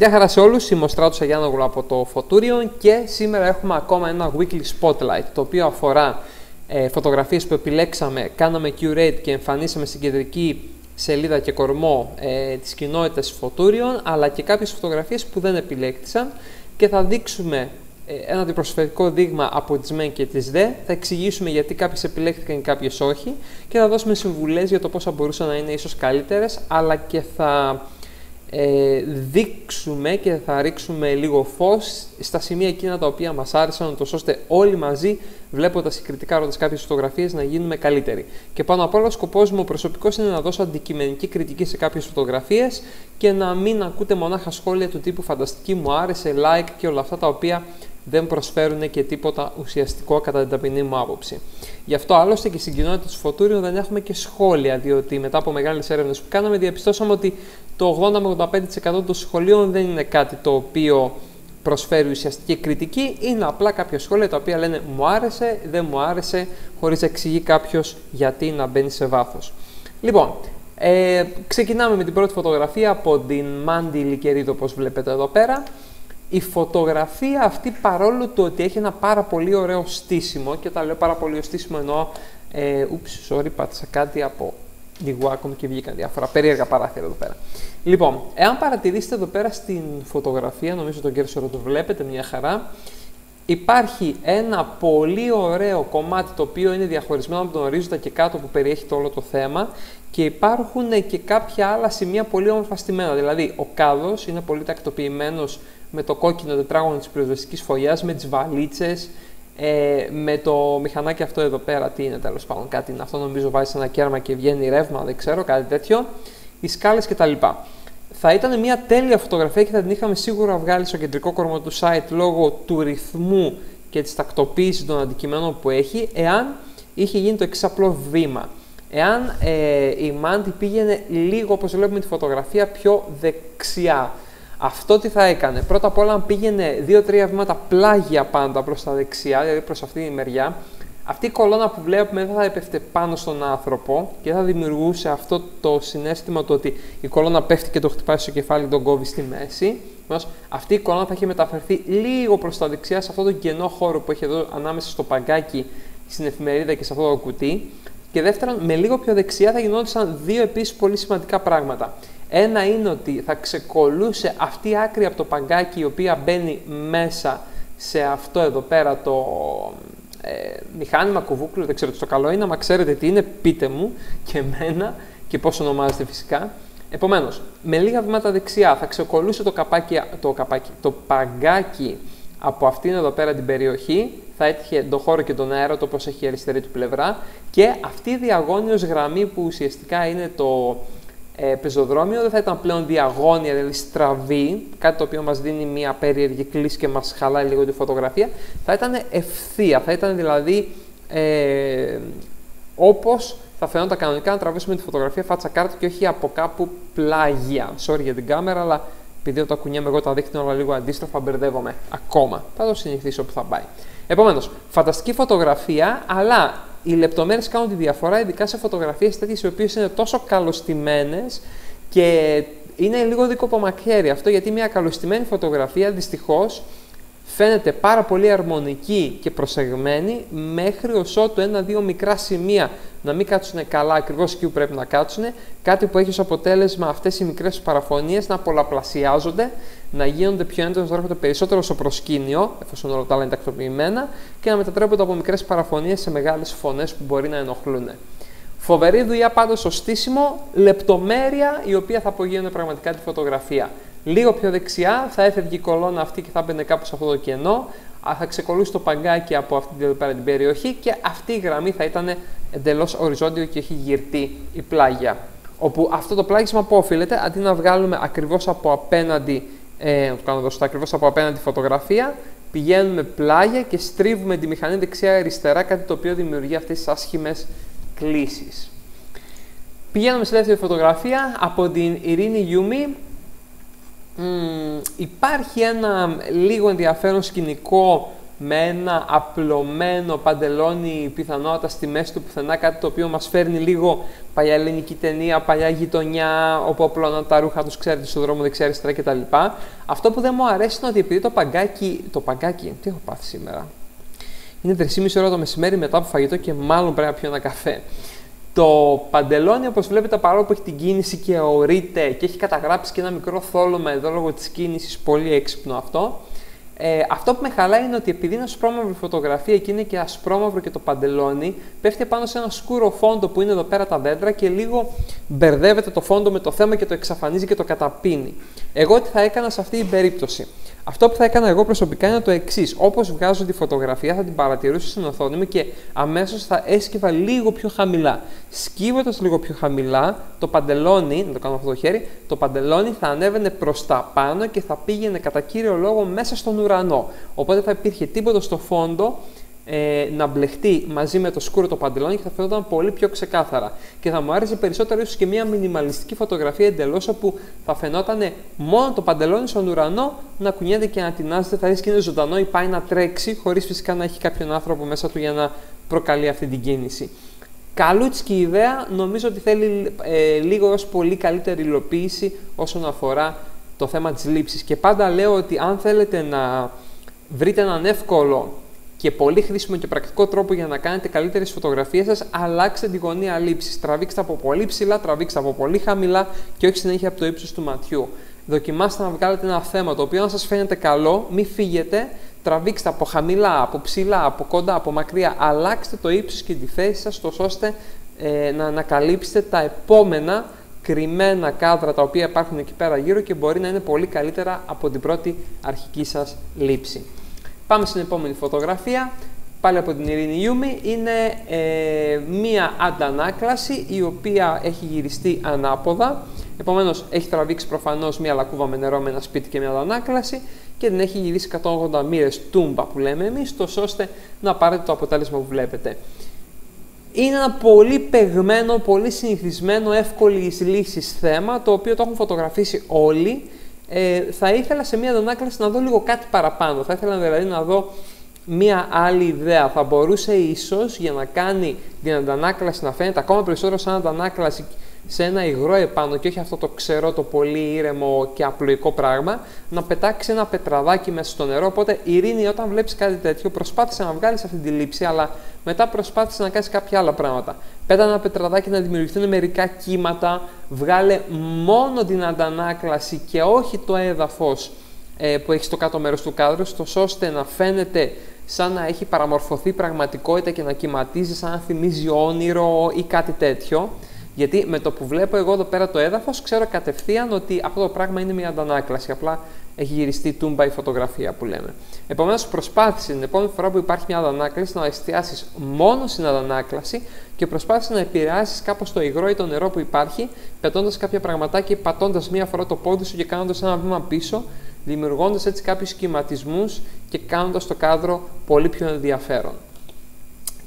Γεια χαρά σε όλους, είμαι ο Στράτος Αγιάννογλου από το Φωτούριο και σήμερα έχουμε ακόμα ένα Weekly Spotlight το οποίο αφορά ε, φωτογραφίες που επιλέξαμε, κάναμε curate και εμφανίσαμε στην κεντρική σελίδα και κορμό ε, της κοινότητας Φωτούριων αλλά και κάποιες φωτογραφίες που δεν επιλέκτησαν και θα δείξουμε ε, ένα αντιπροσωπευτικό δείγμα από τις ΜΕΝ και τις ΔΕ, θα εξηγήσουμε γιατί κάποιες επιλέχθηκαν και κάποιες όχι και θα δώσουμε συμβουλές για το πώς θα μπορούσαν να είναι ίσως καλύτερες αλλά και θα ε, δείξουμε και θα ρίξουμε λίγο φως στα σημεία εκείνα τα οποία μας άρεσαν, τόσο ώστε όλοι μαζί, βλέποντας και κριτικά ρωτάς κάποιες φωτογραφίες, να γίνουμε καλύτεροι. Και πάνω απ' όλα, ο σκοπός μου προσωπικός είναι να δώσω αντικειμενική κριτική σε κάποιες φωτογραφίες και να μην ακούτε μονάχα σχόλια του τύπου φανταστική μου άρεσε, like και όλα αυτά τα οποία δεν προσφέρουν και τίποτα ουσιαστικό κατά την ταπεινή μου άποψη. Γι' αυτό άλλωστε και στην κοινότητα του Φωτούριου δεν έχουμε και σχόλια, διότι μετά από μεγάλες έρευνες που κάναμε, διαπιστώσαμε ότι το 80 με 85% των σχολείων δεν είναι κάτι το οποίο προσφέρει ουσιαστική κριτική, είναι απλά κάποια σχόλια τα οποία λένε μου άρεσε, δεν μου άρεσε, χωρίς να εξηγεί κάποιος γιατί να μπαίνει σε βάθος. Λοιπόν, ε, ξεκινάμε με την πρώτη φωτογραφία από την Μάντι Λικερίδο, όπως βλέπετε εδώ πέρα. Η φωτογραφία αυτή παρόλο το ότι έχει ένα πάρα πολύ ωραίο στήσιμο και τα λέω πάρα πολύ ωραίο στήσιμο εννοώ ε, ούψ, sorry, πάτησα κάτι από τη Wacom και βγήκαν διάφορα περίεργα παράθυρα εδώ πέρα. Λοιπόν, εάν παρατηρήσετε εδώ πέρα στην φωτογραφία, νομίζω τον κέρσορο το βλέπετε μια χαρά, υπάρχει ένα πολύ ωραίο κομμάτι το οποίο είναι διαχωρισμένο από τον ορίζοντα και κάτω που περιέχει το όλο το θέμα και υπάρχουν και κάποια άλλα σημεία πολύ όμορφα στημένα. Δηλαδή, ο κάδος είναι πολύ τακτοποιημένος με το κόκκινο τετράγωνο της πυροσβεστικής φωλιάς, με τις βαλίτσες, ε, με το μηχανάκι αυτό εδώ πέρα, τι είναι τέλος πάντων, κάτι είναι αυτό, νομίζω βάζει ένα κέρμα και βγαίνει ρεύμα, δεν ξέρω, κάτι τέτοιο, οι σκάλες κτλ. Θα ήταν μια τέλεια φωτογραφία και θα την είχαμε σίγουρα βγάλει στο κεντρικό κορμό του site λόγω του ρυθμού και της τακτοποίησης των αντικειμένων που έχει, εάν είχε γίνει το εξή απλό βήμα. Εάν ε, η Mandy πήγαινε λίγο, όπως βλέπουμε τη φωτογραφία, πιο δεξιά. Αυτό τι θα έκανε. Πρώτα απ' όλα, αν πήγαινε δύο-τρία βήματα πλάγια πάντα προς τα δεξιά, δηλαδή προς αυτή τη μεριά, αυτή η κολόνα που βλέπουμε δεν θα έπεφτε πάνω στον άνθρωπο και θα δημιουργούσε αυτό το συνέστημα το ότι η κολόνα πέφτει και το χτυπάει στο κεφάλι, τον κόβει στη μέση. Αυτή η κολόνα θα έχει μεταφερθεί λίγο προς τα δεξιά σε αυτό το κενό χώρο που έχει εδώ ανάμεσα στο παγκάκι, στην εφημερίδα και σε αυτό το κουτί. Και δεύτερον, με λίγο πιο δεξιά θα γινόντουσαν δύο επίσης πολύ σημαντικά πράγματα. Ένα είναι ότι θα ξεκολούσε αυτή η άκρη από το παγκάκι η οποία μπαίνει μέσα σε αυτό εδώ πέρα το ε, μηχάνημα κουβούκλου, δεν ξέρω τι το καλό είναι, άμα ξέρετε τι είναι πείτε μου και εμένα και πώς ονομάζεται φυσικά. Επομένως, με λίγα βήματα δεξιά θα ξεκολούσε το, καπάκι, το, καπάκι, το παγκάκι από αυτήν εδώ πέρα την περιοχή, θα έτυχε τον χώρο και τον αέρα, το όπως έχει η αριστερή του πλευρά. Και αυτή η διαγώνιος γραμμή που ουσιαστικά είναι το, ε, πεζοδρόμιο δεν θα ήταν πλέον διαγώνια, δηλαδή στραβή, κάτι το οποίο μας δίνει μια περίεργη κλίση και μας χαλάει λίγο τη φωτογραφία, θα ήταν ευθεία, θα ήταν δηλαδή ε, όπως θα φαινόταν κανονικά να τραβήσουμε τη φωτογραφία φάτσα κάρτα και όχι από κάπου πλάγια. Sorry για την κάμερα, αλλά επειδή όταν κουνιέμαι εγώ τα δείχνω όλα λίγο αντίστροφα, μπερδεύομαι ακόμα. Θα το συνηθίσω που θα πάει. Επομένως, φανταστική φωτογραφία, αλλά οι λεπτομέρειες κάνουν τη διαφορά, ειδικά σε φωτογραφίες τέτοιες οι οποίες είναι τόσο καλωστημένες και είναι λίγο δικοπομακέρι αυτό γιατί μια καλωστημένη φωτογραφία δυστυχώς φαίνεται πάρα πολύ αρμονική και προσεγμένη μέχρι ως ότου ένα-δύο μικρά σημεία να μην κάτσουν καλά ακριβώς εκεί που πρέπει να κάτσουν, κάτι που έχει ως αποτέλεσμα αυτές οι μικρές παραφωνίες να πολλαπλασιάζονται, να γίνονται πιο έντονες, να έρχονται περισσότερο στο προσκήνιο, εφόσον όλα τα άλλα είναι τακτοποιημένα, και να μετατρέπονται από μικρές παραφωνίες σε μεγάλες φωνές που μπορεί να ενοχλούν. Φοβερή δουλειά πάντως στο στήσιμο, λεπτομέρεια η οποία θα απογείωνε πραγματικά τη φωτογραφία. Λίγο πιο δεξιά θα έφευγε η κολόνα αυτή και θα μπαινε κάπου σε αυτό το κενό, θα ξεκολούσε το παγκάκι από αυτή την περιοχή και αυτή η γραμμή θα ήταν εντελώς οριζόντιο και έχει γυρτεί η πλάγια. Όπου αυτό το πλάγισμα που οφείλεται, αντί να βγάλουμε ακριβώς από απέναντι, ε, να το κάνω εδώ ακριβώς από απέναντι φωτογραφία, πηγαίνουμε πλάγια και στρίβουμε τη μηχανή δεξιά-αριστερά, κάτι το οποίο δημιουργεί αυτές τις άσχημες κλήσει. Πηγαίνουμε στη δεύτερη φωτογραφία από την Ειρήνη Γιούμι. Υπάρχει ένα λίγο ενδιαφέρον σκηνικό με ένα απλωμένο παντελόνι πιθανότατα στη μέση του πουθενά, κάτι το οποίο μας φέρνει λίγο παλιά ελληνική ταινία, παλιά γειτονιά, όπου απλώναν τα ρούχα τους, ξέρετε, στον δρόμο δεξιά-αριστερά κτλ. Αυτό που δεν μου αρέσει είναι ότι επειδή το παγκάκι, το παγκάκι, τι έχω πάθει σήμερα, είναι 3,5 ώρα το μεσημέρι μετά από φαγητό και μάλλον πρέπει να πιω ένα καφέ. Το παντελόνι, όπως βλέπετε, παρόλο που έχει την κίνηση και ορείται και έχει καταγράψει και ένα μικρό θόλωμα εδώ λόγω της κίνησης, πολύ έξυπνο αυτό, ε, αυτό που με χαλάει είναι ότι επειδή είναι ασπρόμαυρη φωτογραφία και είναι και ασπρόμαυρο και το παντελόνι, πέφτει πάνω σε ένα σκούρο φόντο που είναι εδώ πέρα τα δέντρα και λίγο μπερδεύεται το φόντο με το θέμα και το εξαφανίζει και το καταπίνει. Εγώ τι θα έκανα σε αυτή την περίπτωση; Αυτό που θα έκανα εγώ προσωπικά είναι το εξής. Όπως βγάζω τη φωτογραφία, θα την παρατηρούσα στην οθόνη μου και αμέσως θα έσκυβα λίγο πιο χαμηλά. Σκύβοντας λίγο πιο χαμηλά, το παντελόνι, να το κάνω αυτό το χέρι, το παντελόνι θα ανέβαινε προς τα πάνω και θα πήγαινε κατά κύριο λόγο μέσα στον ουρανό. Οπότε θα υπήρχε τίποτα στο φόντο ε, να μπλεχτεί μαζί με το σκούρο το παντελόνι και θα φαινόταν πολύ πιο ξεκάθαρα. Και θα μου άρεσε περισσότερο ίσως και μια μινιμαλιστική φωτογραφία εντελώς όπου θα φαινόταν μόνο το παντελόνι στον ουρανό να κουνιέται και να τεινάζεται. Θα δεις και είναι ζωντανό ή πάει να τρέξει, χωρίς φυσικά να έχει κάποιον άνθρωπο μέσα του για να προκαλεί αυτή την κίνηση. Καλούτσκι ιδέα, νομίζω ότι θέλει ε, λίγο ως πολύ καλύτερη υλοποίηση όσον αφορά το θέμα της λήψης. Και πάντα λέω ότι αν θέλετε να βρείτε έναν εύκολο και πολύ χρήσιμο και πρακτικό τρόπο για να κάνετε καλύτερες φωτογραφίες σας, αλλάξτε τη γωνία λήψης. Τραβήξτε από πολύ ψηλά, τραβήξτε από πολύ χαμηλά και όχι συνέχεια από το ύψος του ματιού. Δοκιμάστε να βγάλετε ένα θέμα το οποίο, αν σας φαίνεται καλό, μην φύγετε. Τραβήξτε από χαμηλά, από ψηλά, από κοντά, από μακριά. Αλλάξτε το ύψος και τη θέση σας, ώστε ε, να ανακαλύψετε τα επόμενα κρυμμένα κάδρα τα οποία υπάρχουν εκεί πέρα γύρω και μπορεί να είναι πολύ καλύτερα από την πρώτη αρχική σας λήψη. Πάμε στην επόμενη φωτογραφία, πάλι από την Ειρήνη Ιούμη. Είναι ε, μία αντανάκλαση η οποία έχει γυριστεί ανάποδα. Επομένως έχει τραβήξει προφανώς μία λακκούβα με νερό με ένα σπίτι και μία αντανάκλαση και την έχει γυρίσει 180 μοίρες τούμπα που λέμε εμείς, τόσο ώστε να πάρετε το αποτέλεσμα που βλέπετε. Είναι ένα πολύ παιγμένο, πολύ συνηθισμένο, εύκολη λύσης θέμα, το οποίο το έχουν φωτογραφίσει όλοι ε, θα ήθελα σε μια αντανάκλαση να δω λίγο κάτι παραπάνω. Θα ήθελα δηλαδή να δω μια άλλη ιδέα. Θα μπορούσε ίσως για να κάνει την αντανάκλαση να φαίνεται ακόμα περισσότερο σαν αντανάκλαση σε ένα υγρό επάνω και όχι αυτό το ξερό, το πολύ ήρεμο και απλοϊκό πράγμα, να πετάξει ένα πετραδάκι μέσα στο νερό. Οπότε, ειρήνη, όταν βλέπεις κάτι τέτοιο, προσπάθησε να βγάλεις αυτή τη λήψη, αλλά μετά προσπάθησε να κάνεις κάποια άλλα πράγματα. Πέτα ένα πετραδάκι να δημιουργηθούν μερικά κύματα, βγάλε μόνο την αντανάκλαση και όχι το έδαφος ε, που έχει στο κάτω μέρος του κάδρου, ώστε να φαίνεται σαν να έχει παραμορφωθεί πραγματικότητα και να κυματίζει σαν να θυμίζει όνειρο ή κάτι τέτοιο. Γιατί με το που βλέπω εγώ εδώ πέρα το έδαφος, ξέρω κατευθείαν ότι αυτό το πράγμα είναι μια αντανάκλαση. Απλά έχει γυριστεί τούμπα η φωτογραφία που λέμε. Επομένως, προσπάθησε την επόμενη φορά που υπάρχει μια αντανάκλαση να εστιάσεις μόνο στην αντανάκλαση και προσπάθησε να επηρεάσεις κάπως το υγρό ή το νερό που υπάρχει, πετώντας κάποια πραγματάκια, πατώντας μία φορά το πόδι σου και κάνοντας ένα βήμα πίσω, δημιουργώντας έτσι κάποιους σχηματισμούς και κάνοντας το κάδρο πολύ πιο ενδιαφέρον.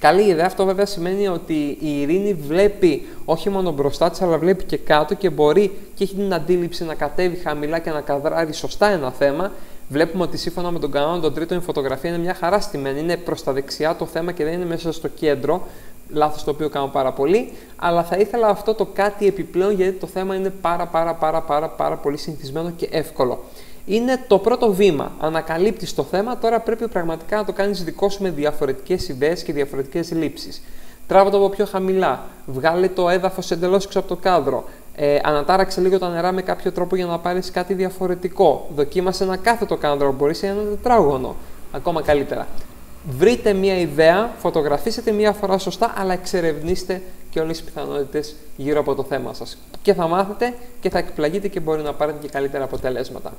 Καλή ιδέα. Αυτό βέβαια σημαίνει ότι η ειρήνη βλέπει όχι μόνο μπροστά της, αλλά βλέπει και κάτω και μπορεί και έχει την αντίληψη να κατέβει χαμηλά και να καδράρει σωστά ένα θέμα. Βλέπουμε ότι σύμφωνα με τον κανόνα τον τρίτο η φωτογραφία είναι μια χαρά στημένη. Είναι προς τα δεξιά το θέμα και δεν είναι μέσα στο κέντρο. Λάθος το οποίο κάνω πάρα πολύ. Αλλά θα ήθελα αυτό το κάτι επιπλέον γιατί το θέμα είναι πάρα πάρα πάρα πάρα, πάρα πολύ συνηθισμένο και εύκολο είναι το πρώτο βήμα. Ανακαλύπτεις το θέμα, τώρα πρέπει πραγματικά να το κάνεις δικό σου με διαφορετικές ιδέες και διαφορετικές λήψεις. Τράβα το από πιο χαμηλά. Βγάλε το έδαφος εντελώς έξω από το κάδρο. Ε, ανατάραξε λίγο τα νερά με κάποιο τρόπο για να πάρεις κάτι διαφορετικό. Δοκίμασε ένα κάθετο κάδρο, μπορείς ή ένα τετράγωνο. Ακόμα καλύτερα. Βρείτε μία ιδέα, φωτογραφίσετε μία φορά σωστά, αλλά εξερευνήστε και όλες τις πιθανότητες γύρω από το θέμα σας. Και θα μάθετε και θα εκπλαγείτε και μπορεί να πάρετε και καλύτερα αποτελέσματα.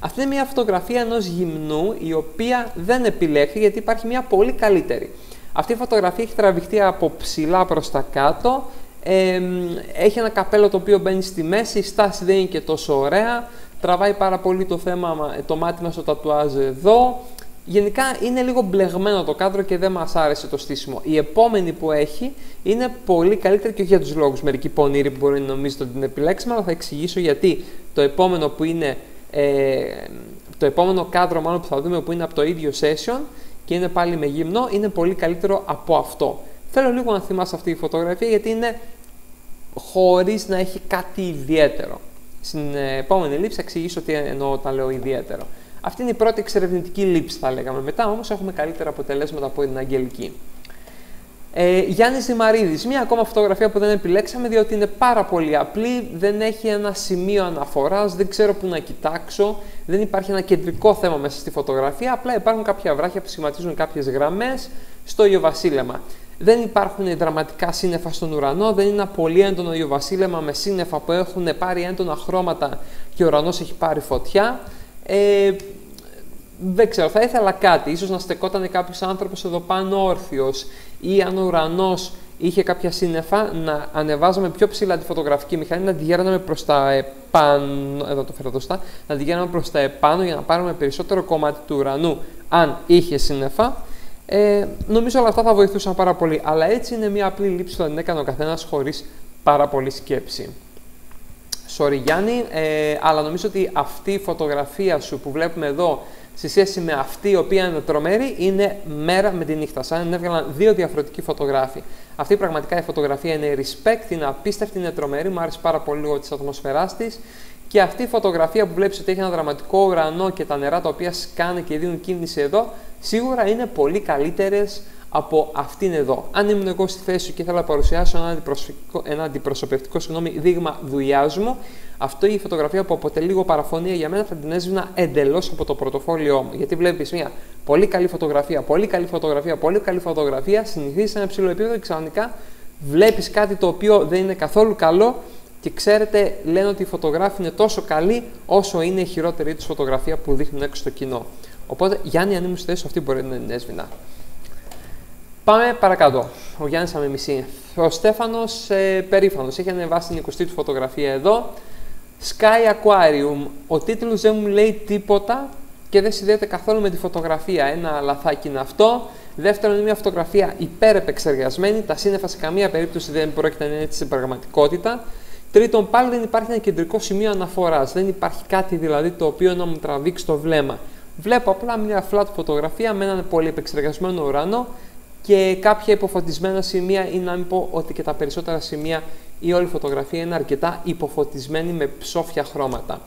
Αυτή είναι μια φωτογραφία ενός γυμνού, η οποία δεν επιλέχθη γιατί υπάρχει μια πολύ καλύτερη. Αυτή η φωτογραφία έχει τραβηχτεί από ψηλά προς τα κάτω, ε, έχει ένα καπέλο το οποίο μπαίνει στη μέση, η στάση δεν είναι και τόσο ωραία, τραβάει πάρα πολύ το θέμα, το μάτι μας το τατουάζ εδώ, Γενικά είναι λίγο μπλεγμένο το κάδρο και δεν μας άρεσε το στήσιμο. Η επόμενη που έχει είναι πολύ καλύτερη και όχι για τους λόγους μερικοί πονήροι που μπορεί να νομίζετε ότι την επιλέξουμε, αλλά θα εξηγήσω γιατί το επόμενο που είναι. Ε, το επόμενο κάδρο μάλλον που θα δούμε που είναι από το ίδιο session και είναι πάλι με γυμνό, είναι πολύ καλύτερο από αυτό. Θέλω λίγο να θυμάσαι αυτή η φωτογραφία γιατί είναι χωρίς να έχει κάτι ιδιαίτερο. Στην επόμενη λήψη θα εξηγήσω τι εννοώ όταν λέω ιδιαίτερο. Αυτή είναι η πρώτη εξερευνητική λήψη, θα λέγαμε. Μετά όμως έχουμε καλύτερα αποτελέσματα από την αγγελική. Ε, Γιάννης Δημαρίδη, μία ακόμα φωτογραφία που δεν επιλέξαμε διότι είναι πάρα πολύ απλή, δεν έχει ένα σημείο αναφοράς, δεν ξέρω πού να κοιτάξω, δεν υπάρχει ένα κεντρικό θέμα μέσα στη φωτογραφία, απλά υπάρχουν κάποια βράχια που σχηματίζουν κάποιες γραμμές στο Ιωβασίλεμα. Δεν υπάρχουν δραματικά σύννεφα στον ουρανό, δεν είναι ένα πολύ έντονο Ιωβασίλεμα με σύννεφα που έχουν πάρει έντονα χρώματα και ο ουρανός έχει πάρει φωτιά. Ε, δεν ξέρω, θα ήθελα κάτι. Ίσως να στεκόταν κάποιος άνθρωπος εδώ πάνω όρθιος ή αν ο ουρανός είχε κάποια σύννεφα να ανεβάζαμε πιο ψηλά τη φωτογραφική μηχανή, να τη γέρναμε προς τα επάνω, εδώ το φέρω δωστά, να τη γέρναμε προς τα επάνω για να πάρουμε περισσότερο κομμάτι του ουρανού αν είχε σύννεφα. Ε, νομίζω όλα αυτά θα βοηθούσαν πάρα πολύ, αλλά έτσι είναι μια απλή λήψη που δεν έκανε ο καθένας χωρίς πάρα πολύ σκέψη. Sorry Γιάννη, ε, αλλά νομίζω ότι αυτή η φωτογραφία σου που βλέπουμε εδώ σε σχέση με αυτή η οποία είναι τρομερή είναι μέρα με τη νύχτα. Σαν να έβγαλαν δύο διαφορετικοί φωτογράφοι. Αυτή πραγματικά η φωτογραφία είναι respect, είναι απίστευτη, είναι τρομερή. Μου άρεσε πάρα πολύ λίγο της ατμοσφαιράς της. Και αυτή η φωτογραφία που βλέπεις ότι έχει ένα δραματικό ουρανό και τα νερά τα οποία σκάνε και δίνουν κίνηση εδώ, σίγουρα είναι πολύ καλύτερες από αυτήν εδώ. Αν ήμουν εγώ στη θέση σου και ήθελα να παρουσιάσω ένα, ένα αντιπροσωπευτικό συγγνώμη, δείγμα δουλειάς μου, αυτή η φωτογραφία που αποτελεί λίγο παραφωνία για μένα θα την έσβηνα εντελώς από το πορτοφόλιό μου. Γιατί βλέπεις μια πολύ καλή φωτογραφία, πολύ καλή φωτογραφία, πολύ καλή φωτογραφία, συνηθίζεις σε ένα ψηλό επίπεδο και ξαφνικά βλέπεις κάτι το οποίο δεν είναι καθόλου καλό και ξέρετε, λένε ότι η φωτογράφη είναι τόσο καλή όσο είναι η χειρότερη τη φωτογραφία που δείχνουν έξω στο κοινό. Οπότε, Γιάννη, αν ήμουν στη θέση αυτή, μπορεί να την έσβηνα. Πάμε παρακάτω. Ο Γιάννης Αμεμισή. Ο Στέφανος ε, περήφανος. Έχει ανεβάσει την 20η του φωτογραφία εδώ. Sky Aquarium. Ο τίτλος δεν μου λέει τίποτα και δεν συνδέεται καθόλου με τη φωτογραφία. Ένα λαθάκι είναι αυτό. Δεύτερον, είναι μια φωτογραφία υπερεπεξεργασμένη. Τα σύννεφα σε καμία περίπτωση δεν πρόκειται να είναι έτσι στην πραγματικότητα. Τρίτον, πάλι δεν υπάρχει ένα κεντρικό σημείο αναφοράς. Δεν υπάρχει κάτι δηλαδή το οποίο να μου τραβήξει το βλέμμα. Βλέπω απλά μια flat φωτογραφία με έναν πολύ επεξεργασμένο ουρανό και κάποια υποφωτισμένα σημεία ή να μην πω ότι και τα περισσότερα σημεία η όλη φωτογραφία είναι αρκετά υποφωτισμένη με ψόφια χρώματα.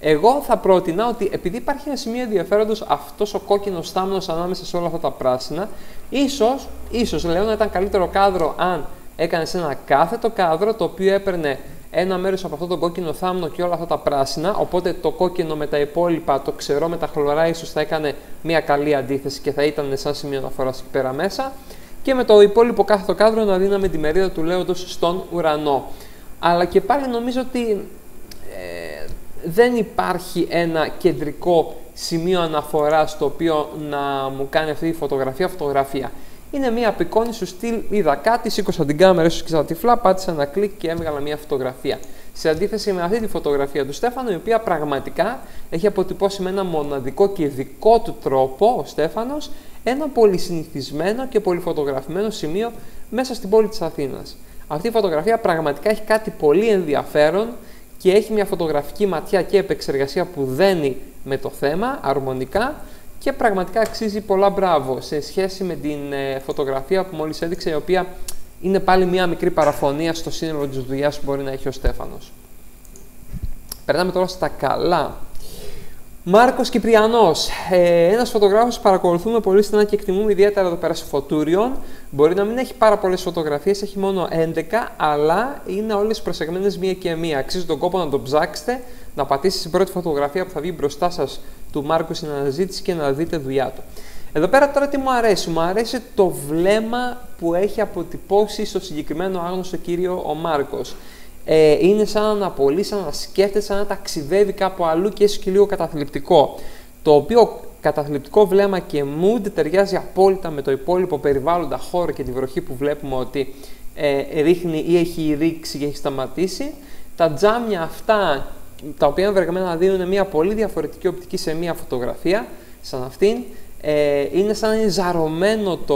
Εγώ θα πρότεινα ότι επειδή υπάρχει ένα σημείο ενδιαφέροντος αυτός ο κόκκινος θάμνος ανάμεσα σε όλα αυτά τα πράσινα, ίσως, ίσως λέω να ήταν καλύτερο κάδρο αν έκανες ένα κάθετο κάδρο το οποίο έπαιρνε ένα μέρος από αυτό το κόκκινο θάμνο και όλα αυτά τα πράσινα, οπότε το κόκκινο με τα υπόλοιπα, το ξερό με τα χλωρά ίσως θα έκανε μια καλή αντίθεση και θα ήταν σαν σημείο αναφοράς εκεί πέρα μέσα και με το υπόλοιπο κάθετο κάδρο να δίναμε τη μερίδα του λέοντος στον ουρανό. Αλλά και πάλι νομίζω ότι ε, δεν υπάρχει ένα κεντρικό σημείο αναφοράς το οποίο να μου κάνει αυτή η φωτογραφία φωτογραφία είναι μια απεικόνηση σου στυλ, είδα κάτι, σήκωσα την κάμερα ίσως και στα τυφλά, πάτησα ένα κλικ και έβγαλα μια φωτογραφία. Σε αντίθεση με αυτή τη φωτογραφία του Στέφανο, η οποία πραγματικά έχει αποτυπώσει με ένα μοναδικό και δικό του τρόπο ο Στέφανος ένα πολυσυνηθισμένο και πολυφωτογραφημένο σημείο μέσα στην πόλη της Αθήνας. Αυτή η φωτογραφία πραγματικά έχει κάτι πολύ ενδιαφέρον και έχει μια φωτογραφική ματιά και επεξεργασία που δένει με το θέμα αρμονικά και πραγματικά αξίζει πολλά μπράβο σε σχέση με την ε, φωτογραφία που μόλις έδειξε η οποία είναι πάλι μια μικρή παραφωνία στο σύνολο της δουλειάς που μπορεί να έχει ο Στέφανος. Περνάμε τώρα στα καλά. Μάρκος Κυπριανός, ε, ένας φωτογράφος που παρακολουθούμε πολύ στενά και εκτιμούμε ιδιαίτερα εδώ πέρα σε φωτούριον. Μπορεί να μην έχει πάρα πολλές φωτογραφίες, έχει μόνο 11, αλλά είναι όλες προσεγμένες μία και μία. Αξίζει τον κόπο να το ψάξετε, να πατήσετε στην πρώτη φωτογραφία που θα βγει μπροστά σας του Μάρκου στην αναζήτηση και να δείτε δουλειά του. Εδώ πέρα τώρα τι μου αρέσει. Μου αρέσει το βλέμμα που έχει αποτυπώσει στο συγκεκριμένο άγνωστο κύριο ο Μάρκος. Ε, είναι σαν να απολύει, σαν να σκέφτεται, σαν να ταξιδεύει κάπου αλλού και έχει και λίγο καταθλιπτικό. Το οποίο καταθλιπτικό βλέμμα και mood ταιριάζει απόλυτα με το υπόλοιπο περιβάλλοντα χώρο και τη βροχή που βλέπουμε ότι ε, ρίχνει ή έχει ρίξει και έχει σταματήσει. Τα τζάμια αυτά τα οποία βεργαμένα δίνουν μια πολύ διαφορετική οπτική σε μια φωτογραφία, σαν αυτήν. Ε, είναι σαν να είναι ζαρωμένο το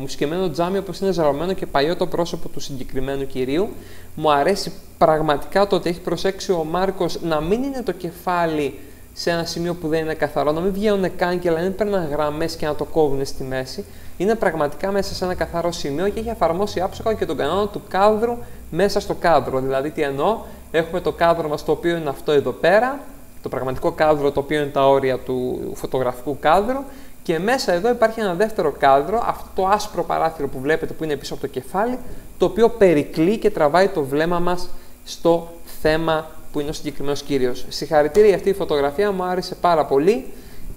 μουσκεμένο τζάμι όπως είναι ζαρωμένο και παλιό το πρόσωπο του συγκεκριμένου κυρίου. Μου αρέσει πραγματικά το ότι έχει προσέξει ο Μάρκος να μην είναι το κεφάλι σε ένα σημείο που δεν είναι καθαρό, να μην βγαίνουν καν και να μην παίρνουν γραμμές και να το κόβουν στη μέση. Είναι πραγματικά μέσα σε ένα καθαρό σημείο και έχει εφαρμόσει άψογα και τον κανόνα του κάδρου μέσα στο κάδρο. Δηλαδή, τι εννοώ, έχουμε το κάδρο μας το οποίο είναι αυτό εδώ πέρα, το πραγματικό κάδρο το οποίο είναι τα όρια του φωτογραφικού κάδρου και μέσα εδώ υπάρχει ένα δεύτερο κάδρο, αυτό το άσπρο παράθυρο που βλέπετε που είναι πίσω από το κεφάλι, το οποίο περικλεί και τραβάει το βλέμμα μας στο θέμα που είναι ο συγκεκριμένος κύριος. Συγχαρητήρια για αυτή η φωτογραφία, μου άρεσε πάρα πολύ.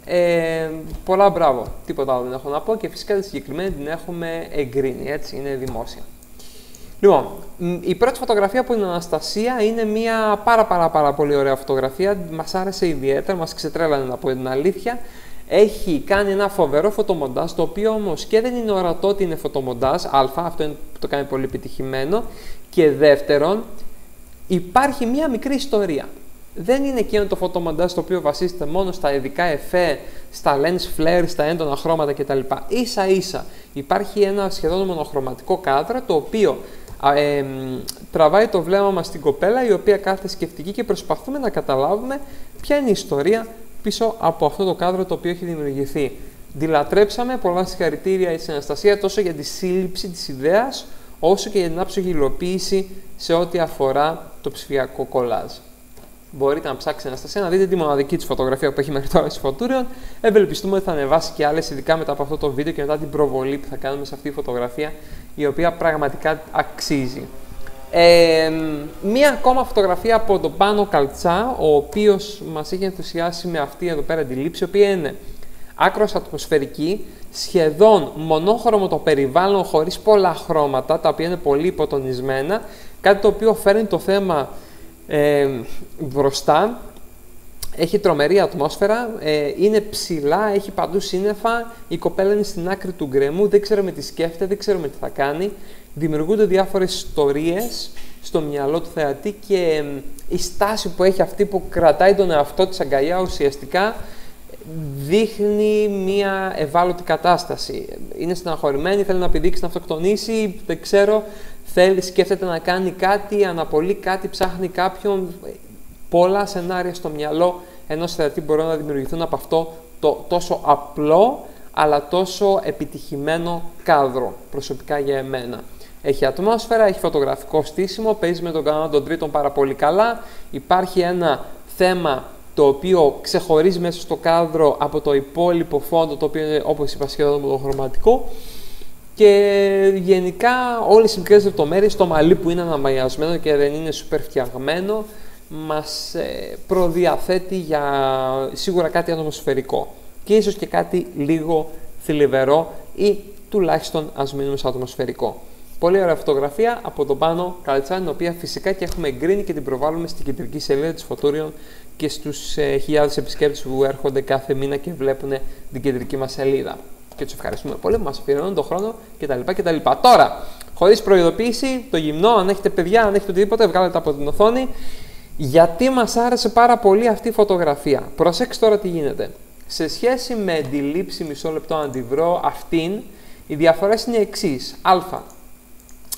Ε, πολλά μπράβο. Τίποτα άλλο δεν έχω να πω και φυσικά τη συγκεκριμένη την έχουμε εγκρίνει, έτσι, είναι δημόσια. Λοιπόν, η πρώτη φωτογραφία που είναι η Αναστασία είναι μια πάρα πάρα πάρα πολύ ωραία φωτογραφία. Μας άρεσε ιδιαίτερα, μας ξετρέλανε να πω την αλήθεια. Έχει κάνει ένα φοβερό φωτομοντάζ, το οποίο όμως και δεν είναι ορατό ότι είναι φωτομοντάζ, α, αυτό είναι που το κάνει πολύ επιτυχημένο, και δεύτερον, υπάρχει μία μικρή ιστορία. Δεν είναι εκείνο το φωτομοντάζ το οποίο βασίζεται μόνο στα ειδικά εφέ, στα lens flare, στα έντονα χρώματα κτλ. Ίσα ίσα υπάρχει ένα σχεδόν μονοχρωματικό κάδρο το οποίο ε, τραβάει το βλέμμα μας στην κοπέλα η οποία κάθεται σκεφτική και προσπαθούμε να καταλάβουμε ποια είναι η ιστορία πίσω από αυτό το κάδρο το οποίο έχει δημιουργηθεί. Δηλατρέψαμε, πολλά συγχαρητήρια στην Αναστασία τόσο για τη σύλληψη της ιδέας όσο και για την άψογη υλοποίηση σε ό,τι αφορά το ψηφιακό κολλάζ. Μπορείτε να ψάξετε Αναστασία να δείτε τη μοναδική της φωτογραφία που έχει μέχρι τώρα στη Φωτούριον. Ευελπιστούμε ότι θα ανεβάσει και άλλες, ειδικά μετά από αυτό το βίντεο και μετά την προβολή που θα κάνουμε σε αυτή τη φωτογραφία, η οποία πραγματικά αξίζει. Ε, μία ακόμα φωτογραφία από τον Πάνο Καλτσά, ο οποίος μας έχει ενθουσιάσει με αυτή εδώ πέρα τη λήψη, η οποία είναι άκρος ατμοσφαιρική, σχεδόν μονόχρωμο το περιβάλλον χωρίς πολλά χρώματα, τα οποία είναι πολύ υποτονισμένα, κάτι το οποίο φέρνει το θέμα ε, μπροστά, έχει τρομερή ατμόσφαιρα, ε, είναι ψηλά, έχει παντού σύννεφα, η κοπέλα είναι στην άκρη του γκρεμού, δεν ξέρουμε τι σκέφτεται, δεν ξέρουμε τι θα κάνει. Δημιουργούνται διάφορες ιστορίες στο μυαλό του θεατή και η στάση που έχει αυτή που κρατάει τον εαυτό της αγκαλιά ουσιαστικά δείχνει μια ευάλωτη κατάσταση. Είναι στεναχωρημένη, θέλει να πηδήξει να αυτοκτονήσει, δεν ξέρω, θέλει, σκέφτεται να κάνει κάτι, αναπολύει κάτι, ψάχνει κάποιον. Πολλά σενάρια στο μυαλό ενός θεατή μπορούν να δημιουργηθούν από αυτό το τόσο απλό αλλά τόσο επιτυχημένο κάδρο προσωπικά για εμένα. Έχει ατμόσφαιρα, έχει φωτογραφικό στήσιμο, παίζει με τον κανόνα των τρίτων πάρα πολύ καλά. Υπάρχει ένα θέμα το οποίο ξεχωρίζει μέσα στο κάδρο από το υπόλοιπο φόντο, το οποίο είναι όπως είπα σχεδόν μονοχρωματικό. Και γενικά όλες οι μικρές λεπτομέρειες, το μαλλί που είναι αναμαγιασμένο και δεν είναι σούπερ φτιαγμένο, μας ε, προδιαθέτει για σίγουρα κάτι ατμοσφαιρικό και ίσως και κάτι λίγο θλιβερό ή τουλάχιστον ας μείνουμε σε ατμοσφαιρικό. Πολύ ωραία φωτογραφία από το πάνω καλτσάν, την οποία φυσικά και έχουμε εγκρίνει και την προβάλλουμε στην κεντρική σελίδα της Φωτούριων και στους ε, χιλιάδες επισκέπτες που έρχονται κάθε μήνα και βλέπουν την κεντρική μας σελίδα. Και τους ευχαριστούμε πολύ που μας αφιερώνουν τον χρόνο κτλ. κτλ. Τώρα, χωρίς προειδοποίηση, το γυμνό, αν έχετε παιδιά, αν έχετε οτιδήποτε, βγάλετε από την οθόνη. Γιατί μας άρεσε πάρα πολύ αυτή η φωτογραφία. Προσέξτε τώρα τι γίνεται. Σε σχέση με τη λήψη μισό λεπτό να τη βρω αυτήν, οι διαφορές είναι εξής. Α.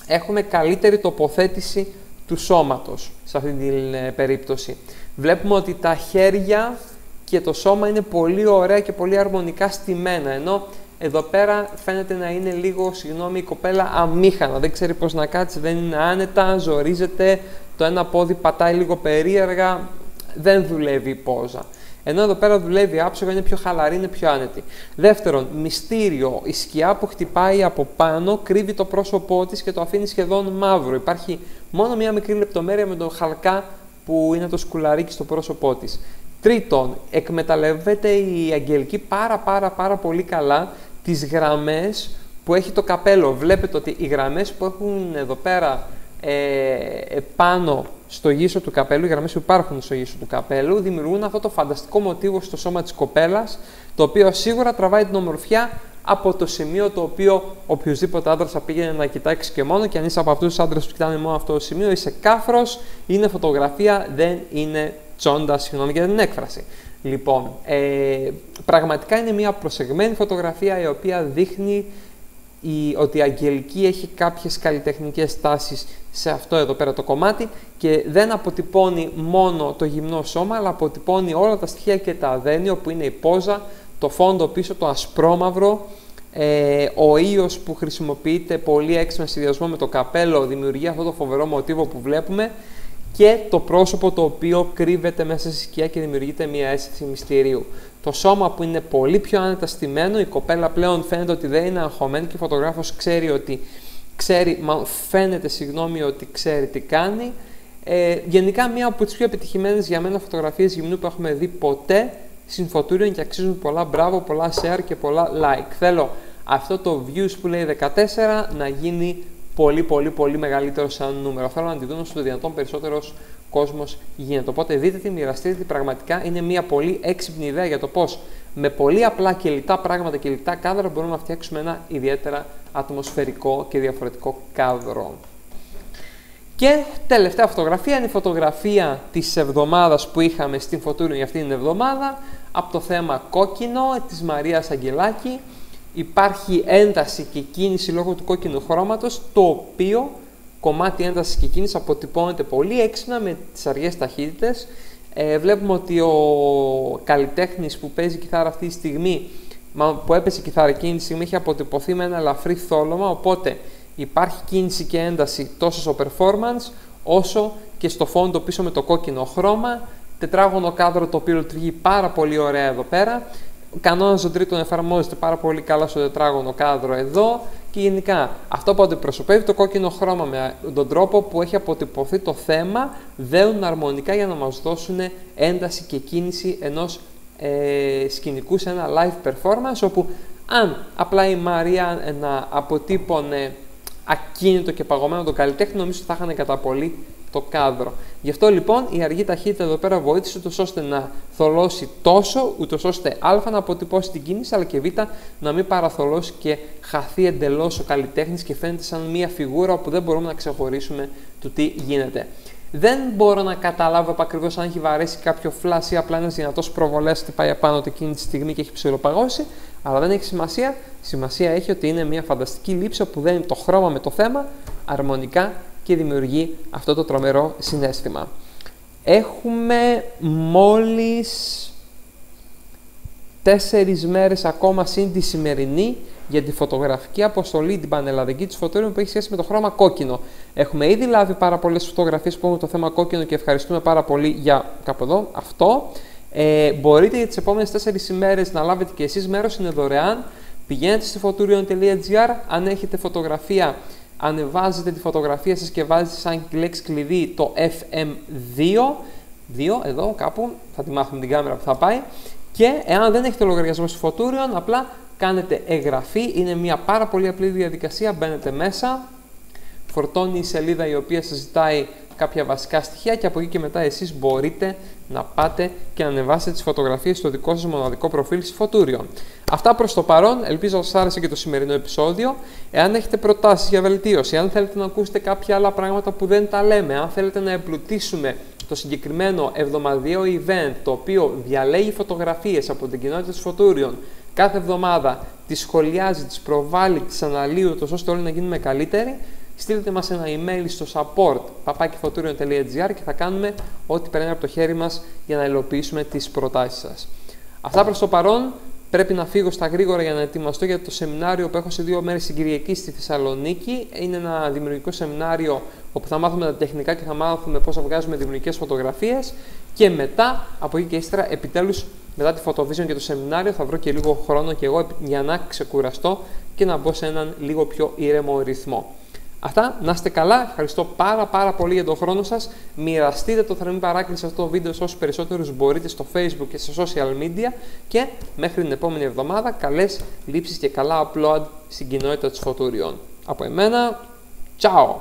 Έχουμε καλύτερη τοποθέτηση του σώματος σε αυτή την ε, περίπτωση. Βλέπουμε ότι τα χέρια και το σώμα είναι πολύ ωραία και πολύ αρμονικά στημένα, ενώ εδώ πέρα φαίνεται να είναι λίγο, συγγνώμη, η κοπέλα αμήχανα, δεν ξέρει πώς να κάτσει, δεν είναι άνετα, ζορίζεται, το ένα πόδι πατάει λίγο περίεργα, δεν δουλεύει η πόζα. Ενώ εδώ πέρα δουλεύει άψογα, είναι πιο χαλαρή, είναι πιο άνετη. Δεύτερον, μυστήριο. Η σκιά που χτυπάει από πάνω κρύβει το πρόσωπό της και το αφήνει σχεδόν μαύρο. Υπάρχει μόνο μία μικρή λεπτομέρεια με το χαλκά που είναι το σκουλαρίκι στο πρόσωπό της. Τρίτον, εκμεταλλεύεται η Αγγελική πάρα πάρα πάρα πολύ καλά τις γραμμές που έχει το καπέλο. Βλέπετε ότι οι γραμμές που έχουν εδώ πέρα ε, πάνω στο γύσο του καπέλου, οι γραμμές που υπάρχουν στο γύσο του καπέλου, δημιουργούν αυτό το φανταστικό μοτίβο στο σώμα της κοπέλας, το οποίο σίγουρα τραβάει την ομορφιά από το σημείο το οποίο οποιοδήποτε άντρας θα πήγαινε να κοιτάξει και μόνο και αν είσαι από αυτούς τους άντρες που κοιτάνε μόνο αυτό το σημείο, είσαι κάφρος, είναι φωτογραφία, δεν είναι τσόντας, συγγνώμη για την έκφραση. Λοιπόν, ε, πραγματικά είναι μια προσεγμένη φωτογραφία η οποία δείχνει η, ότι η Αγγελική έχει κάποιες καλλιτεχνικές τάσεις σε αυτό εδώ πέρα το κομμάτι και δεν αποτυπώνει μόνο το γυμνό σώμα, αλλά αποτυπώνει όλα τα στοιχεία και τα αδένιο που είναι η πόζα, το φόντο πίσω, το ασπρόμαυρο, ε, ο ίος που χρησιμοποιείται πολύ έξυπνα συνδυασμό με το καπέλο δημιουργεί αυτό το φοβερό μοτίβο που βλέπουμε και το πρόσωπο το οποίο κρύβεται μέσα στη σκιά και δημιουργείται μια αίσθηση μυστηρίου. Το σώμα που είναι πολύ πιο άνετα στημένο, η κοπέλα πλέον φαίνεται ότι δεν είναι αγχωμένη και ο φωτογράφος ξέρει ότι ξέρει, μα φαίνεται συγγνώμη ότι ξέρει τι κάνει. Ε, γενικά μία από τις πιο επιτυχημένες για μένα φωτογραφίες γυμνού που έχουμε δει ποτέ στην Φωτούριον και αξίζουν πολλά μπράβο, πολλά share και πολλά like. Θέλω αυτό το views που λέει 14 να γίνει πολύ πολύ πολύ μεγαλύτερο σαν νούμερο. Θέλω να τη δουν στο δυνατόν περισσότερος κόσμος γίνεται. Οπότε δείτε τη, μοιραστείτε τη. Πραγματικά είναι μια πολύ έξυπνη ιδέα για το πώς με πολύ απλά και λιτά πράγματα και λιτά κάδρα μπορούμε να φτιάξουμε ένα ιδιαίτερα ατμοσφαιρικό και διαφορετικό κάδρο. Και τελευταία φωτογραφία είναι η φωτογραφία της εβδομάδας που είχαμε στην Φωτούρινο για αυτήν την εβδομάδα από το θέμα κόκκινο της Μαρίας Αγγελάκη υπάρχει ένταση και κίνηση λόγω του κόκκινου χρώματος, το οποίο κομμάτι έντασης και κίνησης αποτυπώνεται πολύ έξυπνα με τις αργές ταχύτητες. Ε, βλέπουμε ότι ο καλλιτέχνης που παίζει κιθάρα αυτή τη στιγμή, που έπεσε κιθάρα εκείνη τη στιγμή, έχει αποτυπωθεί με ένα ελαφρύ θόλωμα, οπότε υπάρχει κίνηση και ένταση τόσο στο performance, όσο και στο φόντο πίσω με το κόκκινο χρώμα, τετράγωνο κάδρο το οποίο λειτουργεί πάρα πολύ ωραία εδώ πέρα ο κανόνας των τρίτων εφαρμόζεται πάρα πολύ καλά στο τετράγωνο κάδρο εδώ και γενικά αυτό που αντιπροσωπεύει το κόκκινο χρώμα με τον τρόπο που έχει αποτυπωθεί το θέμα δέουν αρμονικά για να μας δώσουν ένταση και κίνηση ενός ε, σκηνικού σε ένα live performance όπου αν απλά η Μαρία να αποτύπωνε ακίνητο και παγωμένο τον καλλιτέχνη νομίζω ότι θα είχαν κατά πολύ το κάδρο. Γι' αυτό λοιπόν η αργή ταχύτητα εδώ πέρα βοήθησε ούτως ώστε να θολώσει τόσο, ούτως ώστε α να αποτυπώσει την κίνηση, αλλά και β να μην παραθολώσει και χαθεί εντελώς ο καλλιτέχνης και φαίνεται σαν μια φιγούρα που δεν μπορούμε να ξεχωρίσουμε του τι γίνεται. Δεν μπορώ να καταλάβω επακριβώς αν έχει βαρέσει κάποιο φλάσ ή απλά ένας δυνατός προβολέ πάει επάνω του εκείνη τη στιγμή και έχει ψηλοπαγώσει, αλλά δεν έχει σημασία. Σημασία έχει ότι είναι μια φανταστική λήψη που δένει το χρώμα με το θέμα αρμονικά και δημιουργεί αυτό το τρομερό συνέστημα. Έχουμε μόλις τέσσερις μέρες ακόμα συν τη σημερινή για τη φωτογραφική αποστολή, την πανελλαδική της φωτορίων που έχει σχέση με το χρώμα κόκκινο. Έχουμε ήδη λάβει πάρα πολλές φωτογραφίες που έχουν το θέμα κόκκινο και ευχαριστούμε πάρα πολύ για κάπου εδώ αυτό. Ε, μπορείτε για τις επόμενες 4 ημέρες να λάβετε και εσείς μέρος, είναι δωρεάν. Πηγαίνετε στη φωτούριον.gr αν έχετε φωτογραφία ανεβάζετε τη φωτογραφία σας και βάζετε σαν λέξη κλειδί το FM2, 2 εδώ κάπου, θα τη μάθουμε την κάμερα που θα πάει. Και εάν δεν έχετε λογαριασμό στη Φωτούριον, απλά κάνετε εγγραφή, είναι μια πάρα πολύ απλή διαδικασία, μπαίνετε μέσα, φορτώνει η σελίδα η οποία σας ζητάει κάποια βασικά στοιχεία και από εκεί και μετά εσείς μπορείτε να πάτε και να ανεβάσετε τις φωτογραφίες στο δικό σας μοναδικό προφίλ στη Φωτούριο. Αυτά προς το παρόν, ελπίζω να σας άρεσε και το σημερινό επεισόδιο. Εάν έχετε προτάσεις για βελτίωση, αν θέλετε να ακούσετε κάποια άλλα πράγματα που δεν τα λέμε, αν θέλετε να εμπλουτίσουμε το συγκεκριμένο εβδομαδιαίο event το οποίο διαλέγει φωτογραφίες από την κοινότητα της Φωτούριων κάθε εβδομάδα, τις σχολιάζει, τις προβάλλει, τις αναλύει, ώστε όλοι να γίνουμε καλύτεροι, στείλτε μας ένα email στο support papakifoturion.gr και θα κάνουμε ό,τι περνάει από το χέρι μας για να υλοποιήσουμε τις προτάσεις σας. Αυτά προς το παρόν. Πρέπει να φύγω στα γρήγορα για να ετοιμαστώ για το σεμινάριο που έχω σε δύο μέρες στην Κυριακή στη Θεσσαλονίκη. Είναι ένα δημιουργικό σεμινάριο όπου θα μάθουμε τα τεχνικά και θα μάθουμε πώς θα βγάζουμε δημιουργικές φωτογραφίες και μετά, από εκεί και ύστερα, επιτέλους μετά τη Photovision και το σεμινάριο θα βρω και λίγο χρόνο και εγώ για να ξεκουραστώ και να μπω σε έναν λίγο πιο ήρεμο ρυθμό. Αυτά, να είστε καλά. Ευχαριστώ πάρα πάρα πολύ για τον χρόνο σας. Μοιραστείτε το θερμή παράκληση σε αυτό το βίντεο σε όσους περισσότερους μπορείτε στο facebook και σε social media και μέχρι την επόμενη εβδομάδα καλές λήψεις και καλά upload στην κοινότητα της φωτουριών. Από εμένα, ciao!